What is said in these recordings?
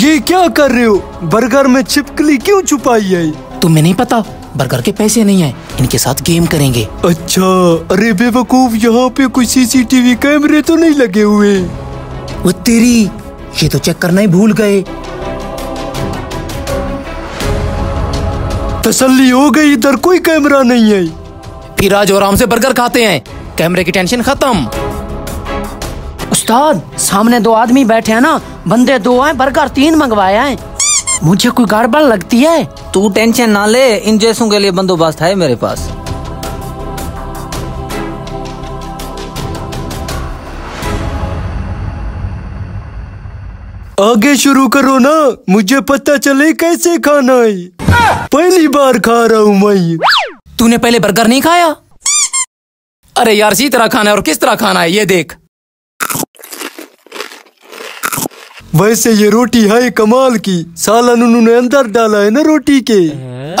ये क्या कर रहे हो? बर्गर में छिपकली क्यों छुपाई है? तुम्हें नहीं पता बर्गर के पैसे नहीं है इनके साथ गेम करेंगे। अच्छा अरे बेवकूफ़ यहाँ पे कोई सीसीटीवी कैमरे तो नहीं लगे हुए। वो तेरी ये तो चेक करना ही भूल गए। तसल्ली हो गई इधर कोई कैमरा नहीं है। फिर आज आराम से बर्गर खाते हैं। कैमरे की टेंशन खत्म। उस्ताद सामने दो आदमी बैठे हैं ना। बंदे दो हैं बर्गर तीन मंगवाया है। मुझे कोई गड़बड़ लगती है? तू टेंशन ना ले इन जैसों के लिए बंदोबस्त है मेरे पास। आगे शुरू करो ना मुझे पता चले कैसे खाना है। पहली बार खा रहा हूँ मैं। तूने पहले बर्गर नहीं खाया? अरे यार इसी तरह खाना है और किस तरह खाना है ये देख। वैसे ये रोटी है कमाल की। सालन उन्होंने अंदर डाला है ना रोटी के।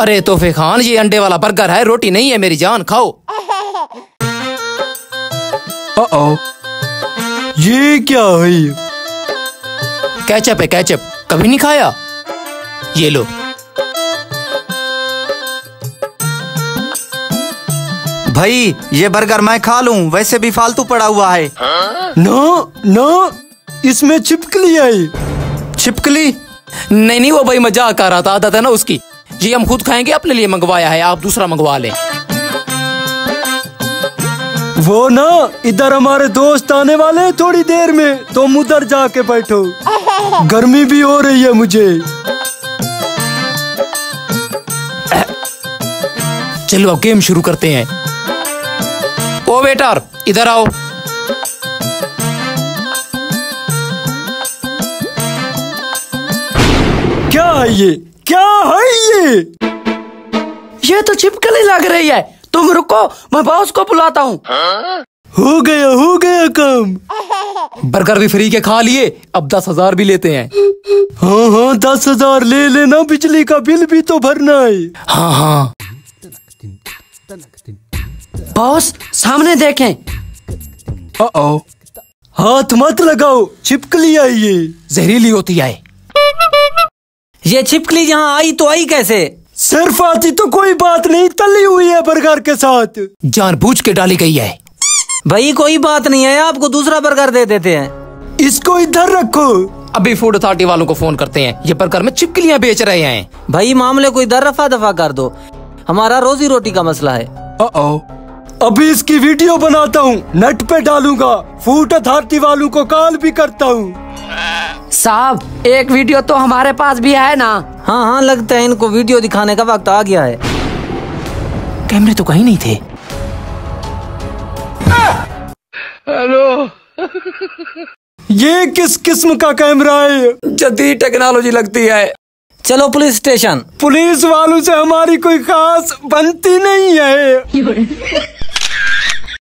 अरे तोहफे खान ये अंडे वाला बर्गर है रोटी नहीं है मेरी जान खाओ। ये क्या है? कैचअप है कैचअप कभी नहीं खाया? ये लो। भाई ये बर्गर मैं खा लूँ वैसे भी फालतू पड़ा हुआ है। नो ना। इसमें छिपकली आई। छिपकली? नहीं नहीं वो भाई मज़ाक कर रहा था आदत है ना उसकी। ये हम खुद खाएँगे अपने लिए मंगवाया है आप दूसरा मंगवा लें। वो ना इधर हमारे दोस्त आने वाले हैं थोड़ी देर में तुम उधर जाके बैठो। गर्मी भी हो रही है मुझे। चलो अब गेम शुरू करते हैं। ओ वेटर इधर आओ। है ये? क्या है ये? ये तो छिपकली लग रही है। तुम रुको मैं बॉस को बुलाता हूँ। हो गया हो गया काम। बर्गर भी फ्री के खा लिए अब दस हज़ार भी लेते हैं। हाँ हाँ दस हज़ार ले लेना बिजली का बिल भी तो भरना है। हाँ हाँ। बॉस सामने देखें। हाथ मत लगाओ छिपकली आई ये। जहरीली होती है। ये छिपकली यहाँ आई तो आई कैसे? सिर्फ़ आती तो कोई बात नहीं तली हुई है बर्गर के साथ। जान जानबूझ के डाली गई है। भाई कोई बात नहीं है आपको दूसरा बर्गर दे देते हैं। इसको इधर रखो। अभी फ़ूड अथॉरिटी वालों को फ़ोन करते हैं। ये बर्गर में छिपकलियाँ बेच रहे हैं। भाई मामले को इधर रफा दफ़ा कर दो। हमारा रोजी रोटी का मसला है। अभी इसकी वीडियो बनाता हूँ नेट पे डालूँगा। फ़ूड अथॉरिटी वालों को कॉल भी करता हूँ। साहब एक वीडियो तो हमारे पास भी है ना? हाँ हाँ लगता है इनको वीडियो दिखाने का वक्त आ गया है। कैमरे तो कहीं नहीं थे। हेलो। ये किस किस्म का कैमरा है? जदी टेक्नोलॉजी लगती है। चलो पुलिस स्टेशन। पुलिस वालों से हमारी कोई खास बनती नहीं है।